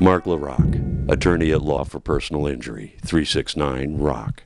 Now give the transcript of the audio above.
Mark LaRock, attorney at law for personal injury, 369 Rock.